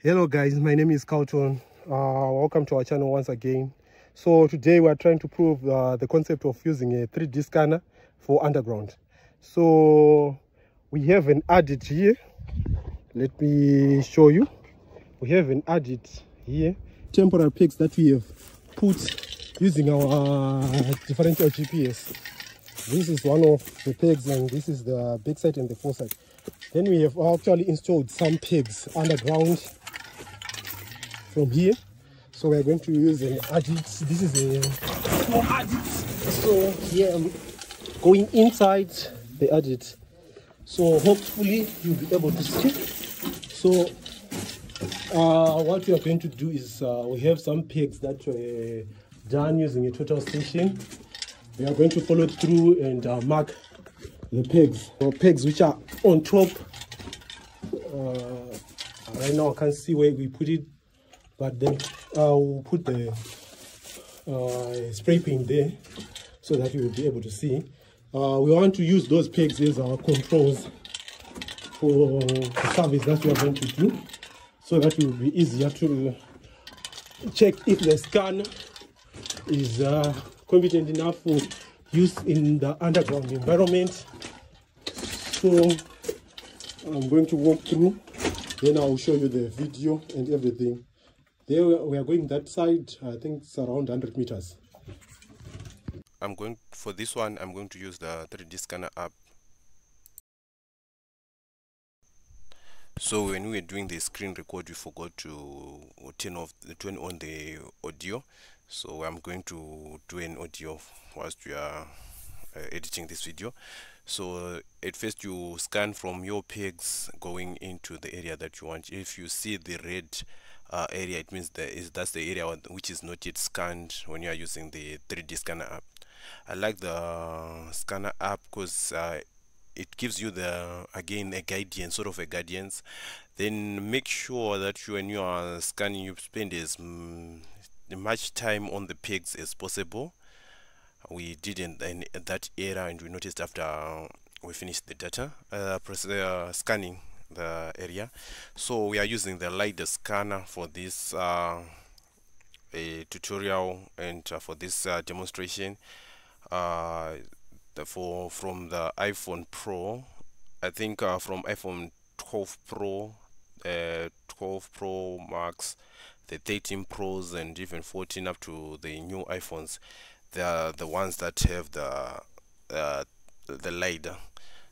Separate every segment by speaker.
Speaker 1: hello guys. My name is Carlton. Uh, welcome to our channel once again. So today we are trying to prove uh, the concept of using a 3d scanner for underground. So we have an adit here. Let me show you. We have an adit here. Temporary pegs that we have put using our differential gps this is one of the pegs and this is the back side and the foresight then we have actually installed some pegs underground from here. So we're going to use an adit. This is a small adit. So here i'm going inside the adit. So hopefully you'll be able to see. So uh, what we are going to do is uh, we have some pegs that were done using a total station. We are going to follow through and uh, mark the pegs or pegs which are on top. Uh, right now i can't see where we put it but then uh, we'll put the uh, spray paint there so that you will be able to see. Uh, we want to use those pegs as our controls for the service that we are going to do so that it will be easier to check if the scan is uh, competent enough for use in the underground environment so i'm going to walk through then i'll show you the video and everything. There we are going that side i think it's around 100 meters.
Speaker 2: I'm going for this one i'm going to use the 3d scanner app. So when we were doing the screen record we forgot to turn off turn on the audio. So i'm going to do an audio whilst we are uh, editing this video so uh, at first you scan from your pegs going into the area that you want. If you see the red uh, area it means that is that's the area which is not yet scanned when you are using the 3d scanner app. I like the scanner app because uh, it gives you the again a guidance sort of a guidance. Then make sure that you when you are scanning you spend as mm, much time on the pegs as possible we did in, that era and we noticed after we finished the data uh, uh, scanning the area. So we are using the lidar scanner for this uh, tutorial and uh, for this uh, demonstration. Uh, for from the iphone pro i think uh, from iphone 12 pro uh, 12 pro max the 13 pros and even 14 up to the new iphones they are the ones that have the uh, the lidar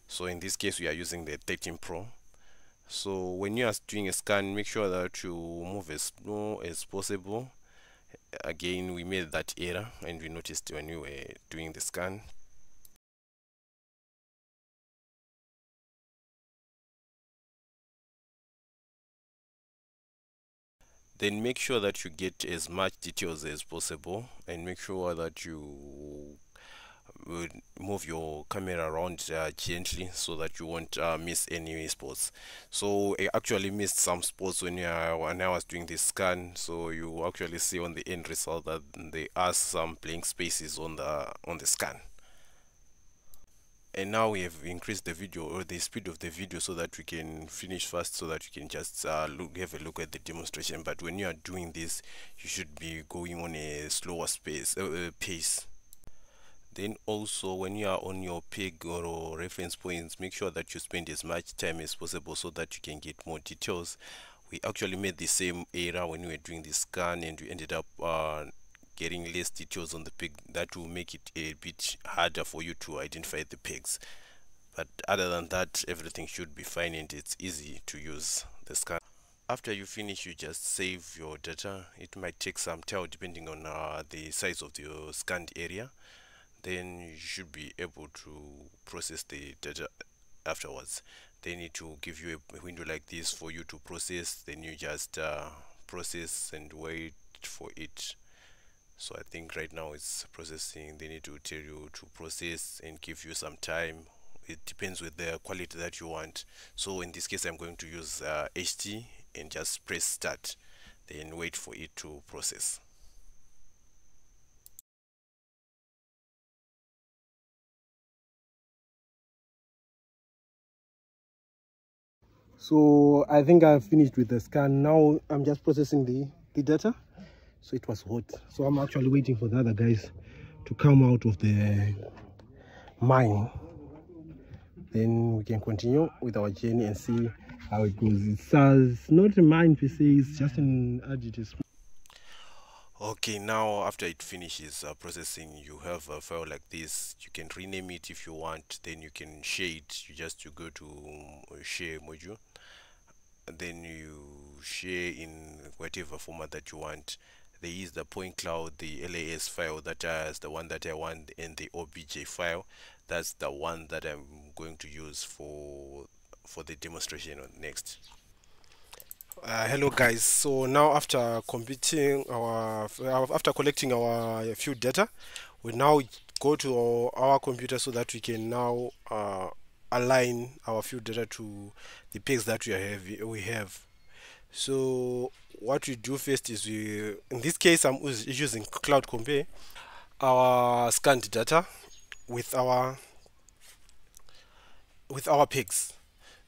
Speaker 2: so in this case we are using the 13 pro. So when you are doing a scan make sure that you move as slow as possible. Again we made that error and we noticed when we were doing the scan then make sure that you get as much details as possible and make sure that you move your camera around uh, gently so that you won't uh, miss any spots so I actually missed some spots when, are, when I was doing this scan. So you actually see on the end result that there are some blank spaces on the on the scan and now we have increased the video or the speed of the video so that we can finish fast so that you can just uh, look have a look at the demonstration. But when you are doing this you should be going on a slower space uh, uh pace. Then also when you are on your peg or reference points make sure that you spend as much time as possible so that you can get more details. We actually made the same error when we were doing the scan and we ended up uh, getting less details on the pig that will make it a bit harder for you to identify the pigs. But other than that everything should be fine and it's easy to use the scan after you finish you just save your data. It might take some time depending on uh, the size of your scanned area. Then you should be able to process the data afterwards. They need to give you a window like this for you to process. Then you just uh, process and wait for it so I think right now it's processing. They need to tell you to process and give you some time. It depends with the quality that you want. So in this case I'm going to use uh, HD and just press start then wait for it to process.
Speaker 3: So i think i've finished with the scan. Now i'm just processing the the data so it was hot. So i'm actually waiting for the other guys to come out of the mine. Then we can continue with our journey and see how it goes. It's uh, not a mine per se it's just an additive
Speaker 1: okay now after it finishes uh, processing you have a file like this. You can rename it if you want. Then you can share it you just you go to uh, share module. Then you share in whatever format that you want there is the point cloud the las file that is the one that i want and the obj file. That's the one that i'm going to use for for the demonstration next. Uh, hello guys. So now after computing our after collecting our few data we now go to our, computer so that we can now uh, align our few data to the pegs that we have we have so what we do first is we in this case i'm using cloud compare our scanned data with our with our pigs.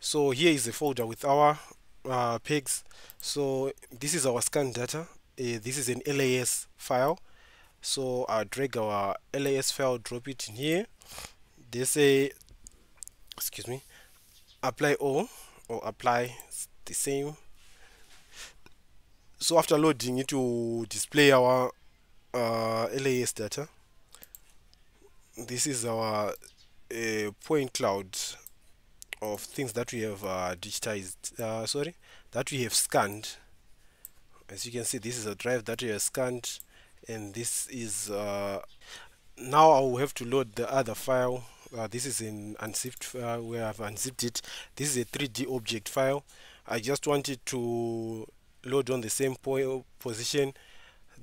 Speaker 1: so here is a folder with our uh, pegs. So this is our scan data. Uh, this is an LAS file. So I'll drag our LAS file drop it in here. They say excuse me apply all or apply the same so after loading it will display our uh, LAS data. This is our uh, point cloud of things that we have uh, digitized uh, sorry that we have scanned. As you can see this is a drive that we have scanned and this is uh, now I will have to load the other file. Uh, this is in unzipped where I've unzipped it. This is a 3d object file. I just wanted to load on the same po position.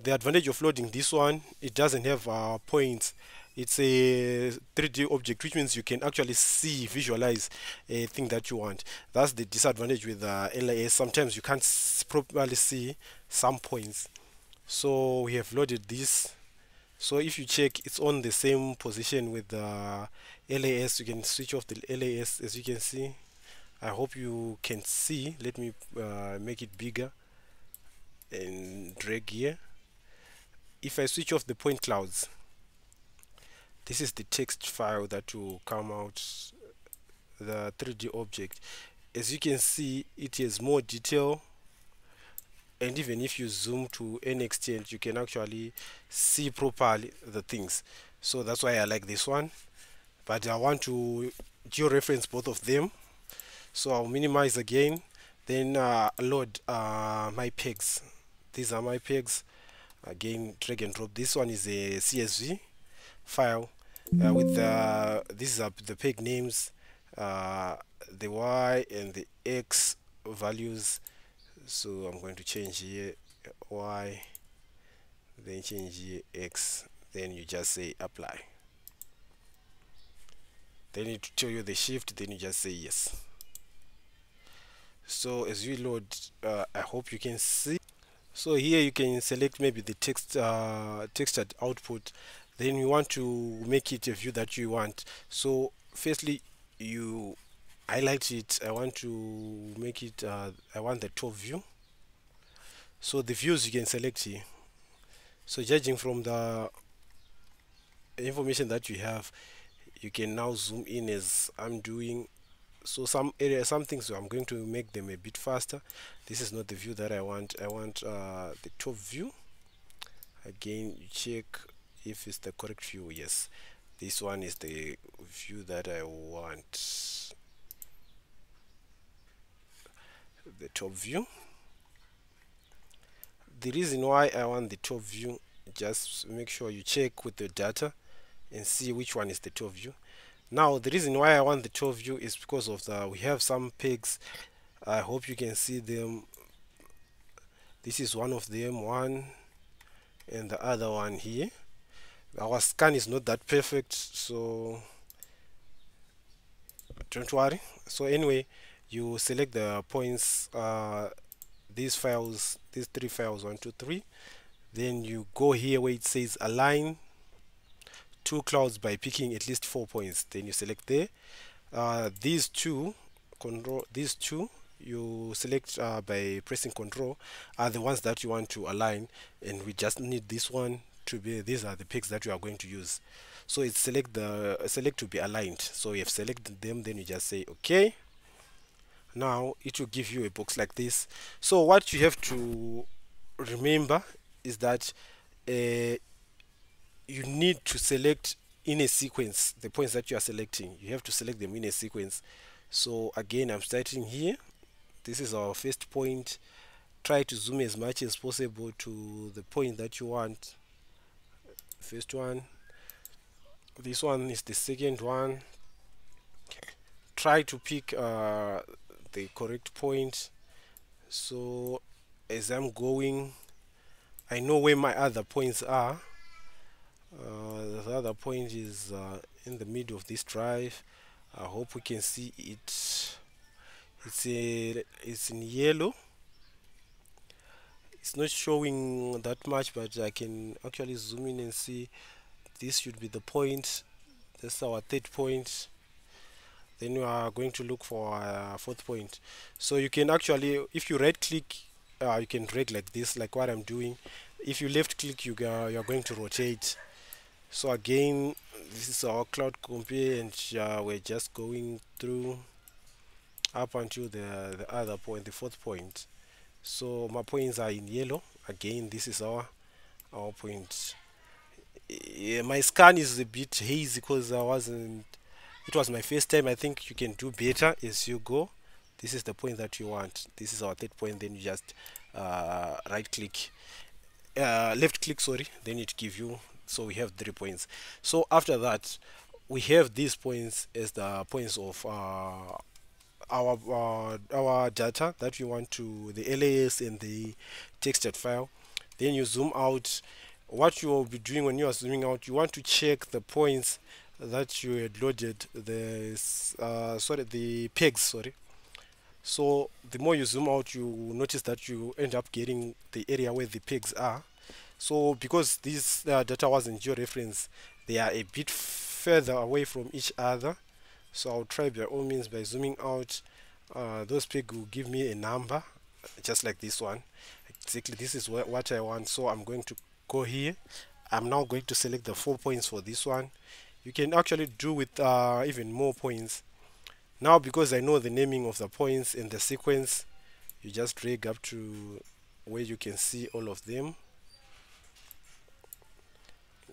Speaker 1: The advantage of loading this one it doesn't have uh, points. It's a 3D object which means you can actually see visualize a thing that you want. That's the disadvantage with uh, LAS sometimes you can't properly see some points. So we have loaded this. So if you check it's on the same position with the LAS you can switch off the LAS as you can see. I hope you can see. Let me uh, make it bigger and drag here. If I switch off the point clouds this is the text file that will come out the 3d object. As you can see it has more detail. And even if you zoom to any extent you can actually see properly the things. So that's why I like this one. But I want to georeference both of them. So I'll minimize again. Then uh, load uh, my pegs these are my pegs. Again drag and drop. This one is a CSV file uh, with the these are the peg names uh, the y and the x values. So I'm going to change here y then change here x then you just say apply. Then it tell you the shift then you just say yes. So as you load uh, I hope you can see so here you can select maybe the text uh, textured output. Then you want to make it a view that you want. So firstly you highlight it. I want to make it uh, I want the top view. So the views you can select here. So judging from the information that you have you can now zoom in as I'm doing so some areas some things I'm going to make them a bit faster. This is not the view that I want. I want uh, the top view. Again you check if it's the correct view. Yes. This one is the view that I want. The top view. The reason why I want the top view just make sure you check with the data and see which one is the top view now the reason why I want the top view is because of the we have some pigs. I hope you can see them. This is one of them one and the other one here. Our scan is not that perfect so don't worry. So anyway you select the points uh, these files these three files one two three. Then you go here where it says align two clouds by picking at least four points. Then you select there. Uh, these two control these two you select uh, by pressing control are the ones that you want to align and we just need this one to be these are the pegs that you are going to use. So it's select the select to be aligned. So you have selected them then you just say okay. Now it will give you a box like this. So what you have to remember is that uh, you need to select in a sequence the points that you are selecting. You have to select them in a sequence. So again i'm starting here. This is our first point. Try to zoom as much as possible to the point that you want. First one. This one is the second one. Try to pick uh, the correct point. So as I'm going I know where my other points are uh, the other point is uh, in the middle of this drive I hope we can see it. It's a it's in yellow. It's not showing that much but I can actually zoom in and see this should be the point. That's our third point. Then we are going to look for a fourth point. So you can actually if you right click uh, you can drag like this like what I'm doing. If you left click you you are going to rotate so again this is our cloud compare and uh, we're just going through up until the, the other point the fourth point. So my points are in yellow. Again this is our our point. Yeah, my scan is a bit hazy because I wasn't it was my first time. I think you can do better as you go. This is the point that you want. This is our third point. Then you just uh, right click uh, left click sorry. Then it give you so we have three points. So after that we have these points as the points of uh, our uh, our data that we want to the LAS and the texted file. Then you zoom out. What you will be doing when you are zooming out you want to check the points that you had loaded the uh, sorry the pegs sorry. So the more you zoom out you notice that you end up getting the area where the pegs are so because this uh, data wasn't georeference they are a bit further away from each other. So I'll try by all means by zooming out. Uh, those pegs will give me a number just like this one exactly this is what, what I want. So I'm going to go here. I'm now going to select the four points for this one. You can actually do with uh, even more points. Now because I know the naming of the points in the sequence you just drag up to where you can see all of them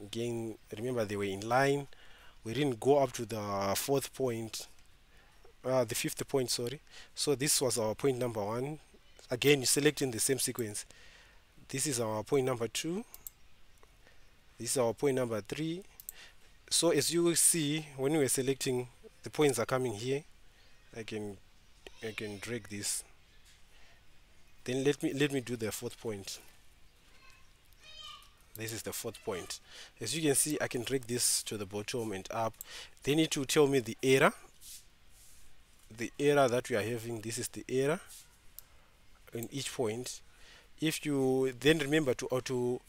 Speaker 1: again remember they were in line. We didn't go up to the fourth point uh, the fifth point sorry. So this was our point number one. Again you select in the same sequence. This is our point number two. This is our point number three. So as you will see when we are selecting the points are coming here. I can I can drag this. Then let me let me do the fourth point this is the fourth point. As you can see I can drag this to the bottom and up. They need to tell me the error the error that we are having. This is the error in each point. If you then remember to auto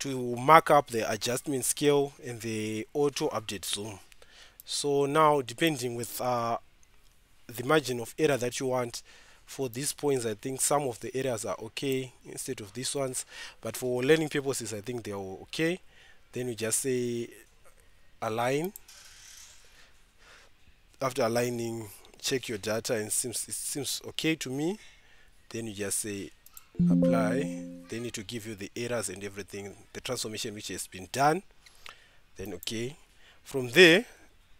Speaker 1: to mark up the adjustment scale and the auto update zoom so now depending with uh, the margin of error that you want for these points I think some of the areas are okay instead of these ones. But for learning purposes I think they are okay. Then we just say align. After aligning check your data and seems it seems okay to me. Then you just say apply. They need to give you the errors and everything the transformation which has been done. Then okay. From there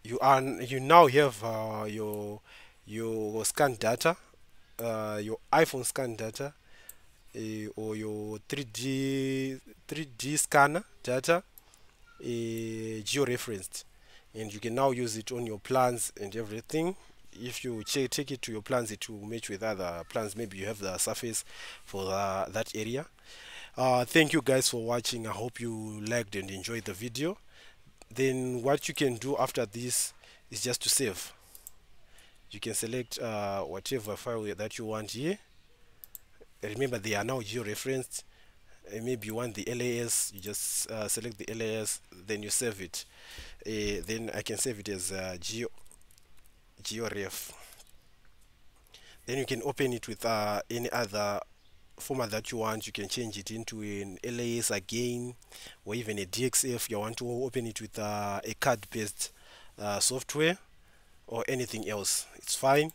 Speaker 1: you are you now have uh, your your scan data uh, your iPhone scan data uh, or your 3D 3D scanner data uh, georeferenced. And you can now use it on your plans and everything. If you take it to your plans it will match with other plans. Maybe you have the surface for the, that area. Uh, thank you guys for watching. I hope you liked and enjoyed the video. Then what you can do after this is just to save you can select uh, whatever file that you want here. Remember they are now georeferenced. Uh, maybe you want the LAS you just uh, select the LAS then you save it. Uh, then I can save it as uh, geo georef. Then you can open it with uh, any other format that you want. You can change it into an LAS again or even a DXF you want to open it with uh, a CAD based software or anything else it's fine.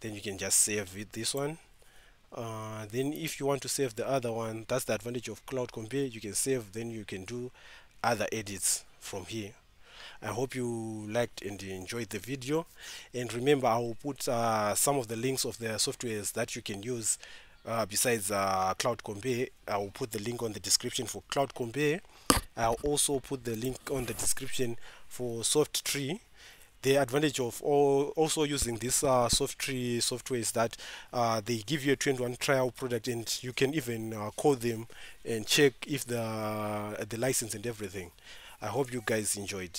Speaker 1: Then you can just save with this one. Uh, then if you want to save the other one that's the advantage of cloud compare you can save then you can do other edits from here. I hope you liked and enjoyed the video. And remember I will put uh, some of the links of the softwares that you can use uh, besides uh, Cloud Compare, I will put the link on the description for Cloud Compare. I'll also put the link on the description for Softree. The advantage of also using this uh, Softree software is that uh, they give you a 21 trial product and you can even uh, call them and check if the the license and everything. I hope you guys enjoyed.